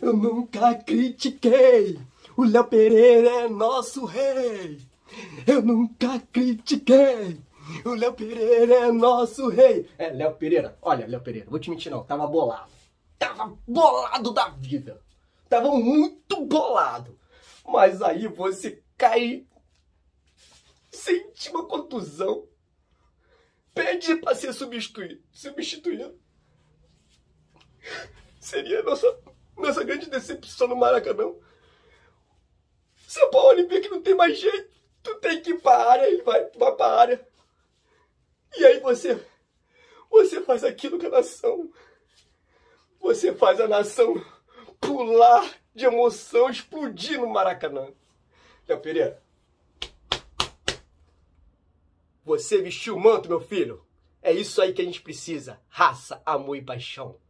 Eu nunca critiquei. O Léo Pereira é nosso rei. Eu nunca critiquei. O Léo Pereira é nosso rei. É, Léo Pereira, olha, Léo Pereira, vou te mentir não, tava bolado. Tava bolado da vida. Tava muito bolado. Mas aí você cai, sente uma contusão, pede para ser substituído. substituído. Seria a nossa, nossa grande decepção no Maracanã. São Paulo que não tem mais jeito. Tu tem que ir para a área, ele vai, vai para a área. E aí você, você faz aquilo que a nação, você faz a nação pular de emoção, explodir no Maracanã. Léo Pereira, você vestiu o manto, meu filho. É isso aí que a gente precisa. Raça, amor e paixão.